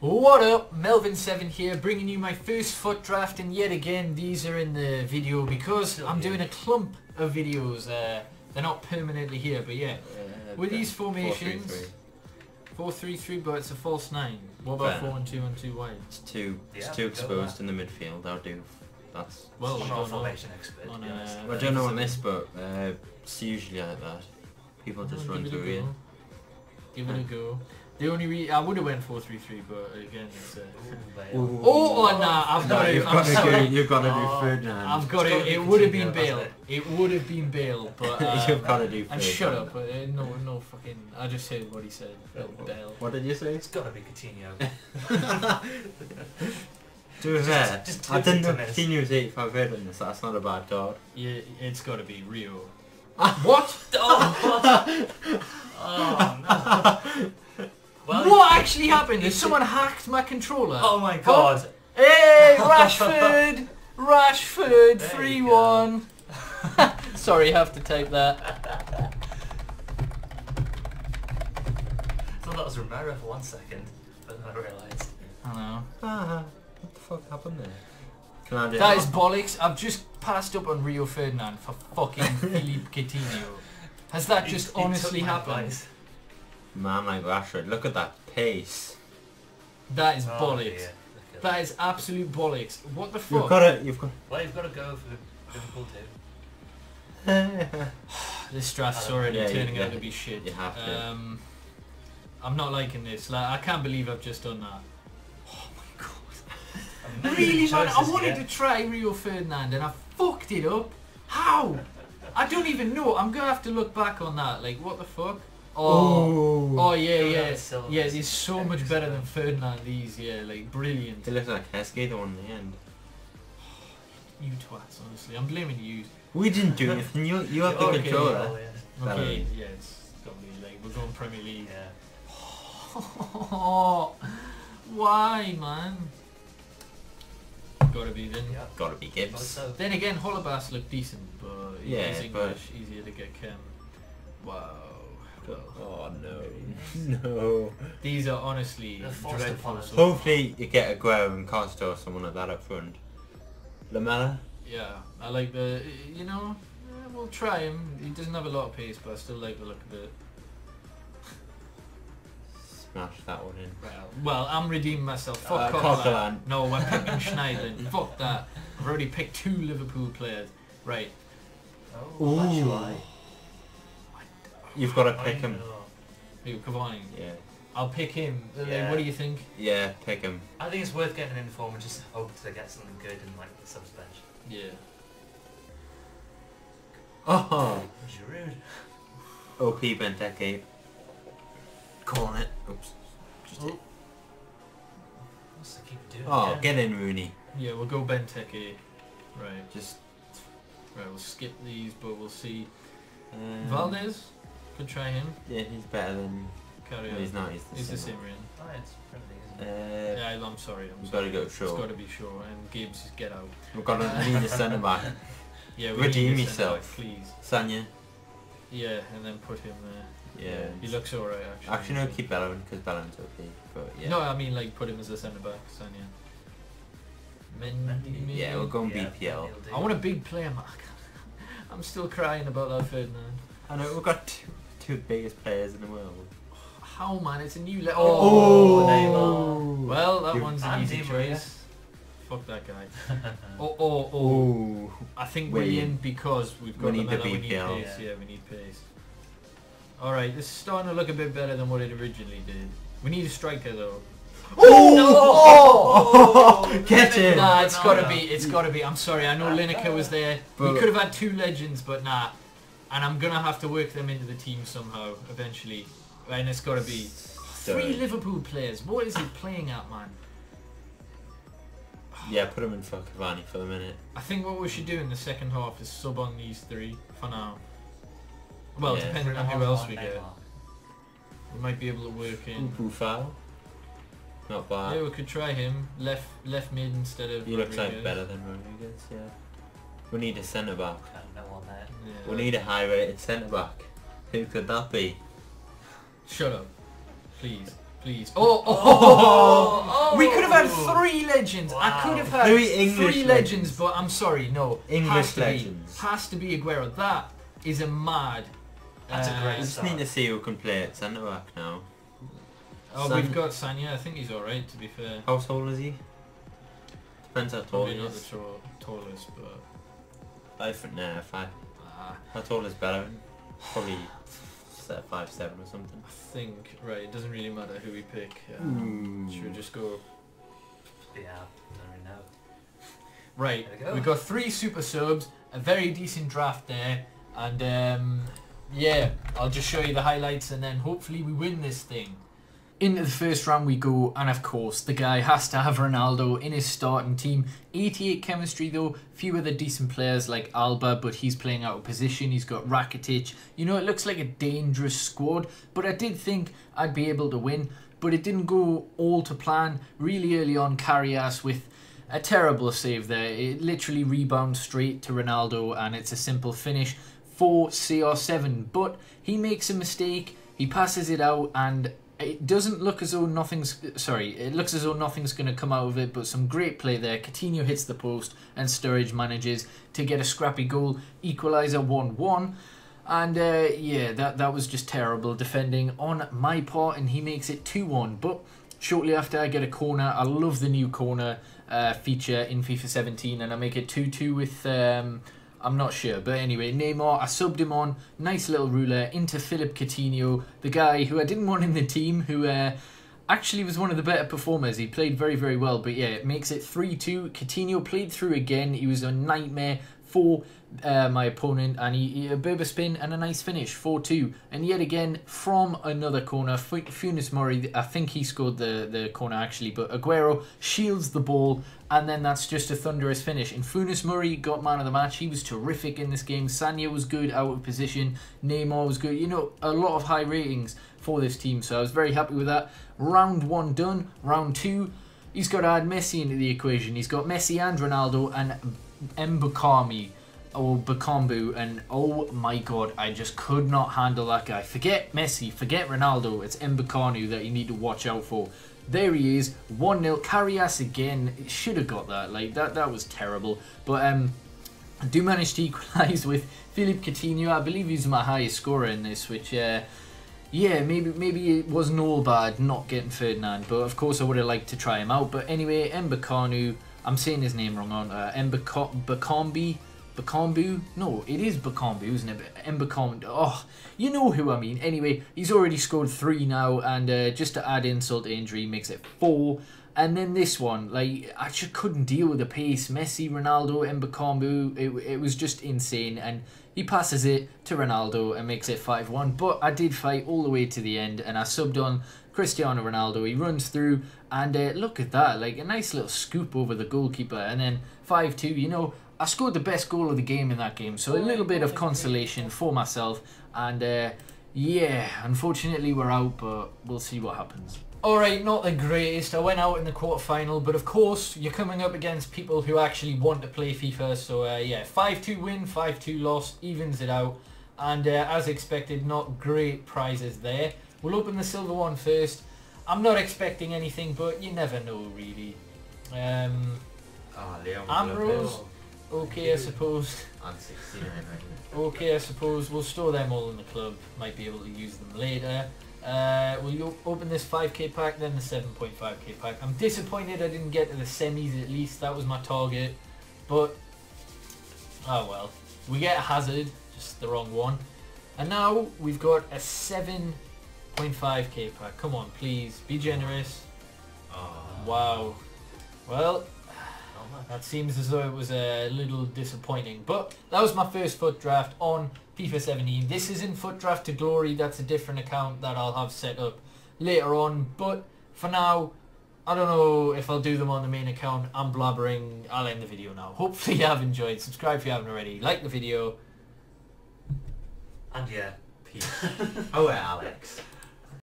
What up, Melvin7 here, bringing you my first FUT draft and yet again these are in the video because I'm doing a clump of videos. Uh, they're not permanently here, but yeah. Uh, With these four, three, formations, three. 4-3-3 but it's a false 9. What about 4 and 2 and 2 wide? It's too, it's Yeah, too exposed in the midfield. That'll do. That's. Well, I'm not a formation expert, On, be honest. uh, I don't know on this, but uh, it's usually like that. People just run give it through you. Give it a go. The only re I would have went 4-3-3 but again it's uh, Ooh, Ooh. Oh, oh nah, I've No, got to, you've I'm got to sorry. do. You've got to do Oh, Ferdinand. I've got It's to, it would have been Coutinho, Bale. It would have been Bale, but uh, you've got to do. And shut up, uh, no, no fucking, I just said what he said, Bill Bale. What did you say? It's got to be Coutinho. To be Just- fair, just I didn't know to miss. Coutinho was 85 red on this. That's not a bad card. Yeah, it's got to be Rio. what? oh, what? oh, no. Well, what actually happened? Did someone hacked my controller? Oh my god. Hey, Rashford! Rashford, 3-1. Sorry, have to take that. I thought that was Romero for one second, but then I realised. I know. Ah, what the fuck happened there? Can I do That is bollocks. I've just passed up on Rio Ferdinand for fucking Philippe Coutinho. Has that just he took honestly happened? advice. Man like Rashford, look at that pace. That is Oh, bollocks. dear. That is absolute bollocks. What the fuck? You've got it. You've got. Well, you've got to go for Liverpool too. This draft's already yeah, you- turning out to be shit. you have to. Um, I'm not liking this. Like, I can't believe I've just done that. Oh my god. Amazing Really, man? I wanted here. to try Rio Ferdinand and I fucked it up. How? I don't even know. I'm gonna have to look back on that. Like, what the fuck? Oh, oh, oh yeah, yeah, the syllabus. yeah. He's so much better than Ferdinand. These, yeah, like brilliant. It looks like Heskey, the one in the end. You twats, honestly. I'm blaming you. We didn't do anything. You, you have the Okay, controller. oh, yeah. Okay, yeah, it's got me. Like, we're going Premier League. Yeah. Why, man? Gotta be then. Yeah. Gotta be Gibbs. so- Then again, Holebas looked decent, but Yeah, he's but- English, easier to get chem. Wow. Well, Oh no. No. these are honestly They're forced dreadful. us. Hopefully you get Aguero and Costa or someone like that up front. Lamela? Yeah, I like the, you know, eh, we'll try him. He doesn't have a lot of pace, but I still like the look of it. Smash that one in. Well, well I'm redeeming myself. Fuck Uh, Coquelin. Coquelin. No, we're picking Schneiderlin. Fuck that. I've already picked two Liverpool players. Right. Oh, what should Ooh. I? You've got to pick him. know. Who, Cavani? Yeah. I'll pick him. Yeah. What do you think? Yeah, pick him. I think it's worth getting an inform and just hope to get something good in like the subs bench. Yeah. Oh! Giroud. OP Benteke. Calling it. Oops. Just hit. What's the keeper doing? Oh, again? get in Rooney. Yeah, we'll go Benteke. Right. Just... Right, we'll skip these, but we'll see. Um, Valdez? Could try him. Yeah, he's better than... Carry No, on. he's not, he's the He's the same. Cyprian. Oh, it's friendly, isn't it? Uh, Yeah, I'm sorry. I'm We've sorry. gotta go It's Shaw. got to be sure. And Gibbs, get out. we've got to need a centre back. Yeah, we Redeem need a centre yourself. back, please. Sagna. Yeah, and then put him there. Yeah. He looks alright actually. Actually, no, keep Bellerin because Bellerin's OP. But yeah. No, I mean like put him as a centre back, Sagna. Men, Mendy. Yeah, we'll go on Yeah, BPL. I want a big player, Mark. I'm still crying about that Ferdinand. I know we've got two, two biggest players in the world. How man? It's a new le- Oh, Oh, Neymar. Well, that You- one's an easy Di Maria. choice. Fuck that guy. Oh, oh, oh. Oh. I think We're we're in. in because we've We got need the Lamela, we need pace. Yeah. Yeah, we need pace. Alright, this is starting to look a bit better than what it originally did. We need a striker though. Oh! Get it! Nah, it's gotta Ronaldo. be, it's gotta be. I'm sorry, I know Lineker was there. But- we could have had two legends, but nah. And I'm gonna have to work them into the team somehow, eventually. And it's gotta be three So- Liverpool players. What is he playing at, man? Yeah, put him in for Cavani for the minute. I think what we should do in the second half is sub on these three for now. Well, Yeah. depending on who else we get. We might be able to work in. Upu foul. Not bad. Yeah, we could try him. Left left mid instead of He looks like better than Rodriguez, yeah. We need a centre back. We need a high rated centre back. Who could that be? Shut up. Please. Please. Oh! Oh! Oh! oh, oh, oh. We could have had three legends. I could have had Three English three legends. legends, but I'm sorry, no. English has to legends. Be, has to be Aguero. That is a mad. That's a great uh, I just need to see who can play at centre back now. Oh, San- we've got Sagna. I think he's all right. To be fair, How tall is he? Depends how tall probably he not the tall, tallest, but Five foot nah, five. How tall is Bellerin? Probably se- five seven or something. I think right. It doesn't really matter who we pick. Um, Ooh. should we just go Yeah, I don't really know. Right, we go. we got three super subs, a very decent draft there, and um, yeah, I'll just show you the highlights and then hopefully we win this thing. Into the first round we go, and of course the guy has to have Ronaldo in his starting team. 88 chemistry though, few other decent players like Alba, but he's playing out of position. He's got Rakitic. You know, it looks like a dangerous squad, but I did think I'd be able to win. But it didn't go all to plan. Really early on, Carrias with a terrible save there. It literally rebounds straight to Ronaldo, and it's a simple finish for CR7. But he makes a mistake. He passes it out, and it doesn't look as though nothing's sorry. It looks as though nothing's going to come out of it. But some great play there. Coutinho hits the post, and Sturridge manages to get a scrappy goal, equaliser one-one. And uh, yeah, that that was just terrible defending on my part, and he makes it two-one. But shortly after, I get a corner. I love the new corner uh, feature in FIFA 17, and I make it two-two with. Um, I'm not sure, but anyway, Neymar. I subbed him on. Nice little ruler into Philippe Coutinho, the guy who I didn't want in the team, who. Uh, Actually, was one of the better performers. He played very, very well. But yeah, it makes it 3 2. Coutinho played through again. He was a nightmare for uh, my opponent. And he, he a bit of a spin and a nice finish 4 2. And yet again, from another corner, Fu- Funes Mori, I think he scored the, the corner actually. But Aguero shields the ball. And then that's just a thunderous finish. And Funes Mori got man of the match. He was terrific in this game. Sagna was good out of position. Neymar was good. You know, a lot of high ratings for this team. So I was very happy with that. Round one done. Round two, he's got to add Messi into the equation. He's got Messi and Ronaldo and Mbakami or Bakambu. And oh my god, I just could not handle that guy. Forget Messi, forget Ronaldo. It's Mbakanu that you need to watch out for. There he is, 1 0. Carrias again. Should have got that. Like, that, that was terrible. But, um, I do manage to equalise with Philippe Coutinho. I believe he's my highest scorer in this, which, uh, yeah, maybe maybe it wasn't all bad not getting Ferdinand, but of course I would have liked to try him out. But anyway, Mbakanu, I'm saying his name wrong on uh, Mbakambi, Bakambu? No, it is Bakambu, isn't it? Mbakam. Oh, you know who I mean. Anyway, he's already scored three now, and uh, just to add insult to injury, makes it four. And then this one, like I just couldn't deal with the pace. Messi, Ronaldo, Mbakambu, it, it was just insane. And he passes it to Ronaldo and makes it 5 1. But I did fight all the way to the end and I subbed on Cristiano Ronaldo. He runs through and uh, look at that, like a nice little scoop over the goalkeeper. And then 5 2, you know, I scored the best goal of the game in that game. So a little bit of consolation for myself. And uh, yeah, unfortunately we're out, but we'll see what happens. Alright, not the greatest. I went out in the quarterfinal, but of course, you're coming up against people who actually want to play FIFA. So, uh, yeah, 5-2 win, 5-2 loss, evens it out. And uh, as expected, not great prizes there. We'll open the silver one first. I'm not expecting anything, but you never know, really. Um, Leon. Ambrose, okay, I suppose. On 69, right? Okay, I suppose we'll store them all in the club. Might be able to use them later. Uh, we'll open this 5k pack, then the 7.5k pack. I'm disappointed I didn't get to the semis at least. That was my target. But, oh well. We get a Hazard, just the wrong one. And now we've got a 7.5k pack. Come on, please. Be generous. Oh, Wow. Well. That seems as though it was a little disappointing. But that was my first FUT draft on FIFA 17. This isn't FUT draft to glory. That's a different account that I'll have set up later on. But for now, I don't know if I'll do them on the main account. I'm blabbering. I'll end the video now. Hopefully you have enjoyed. Subscribe if you haven't already. Like the video. And yeah, peace. Oh, wait, Alex.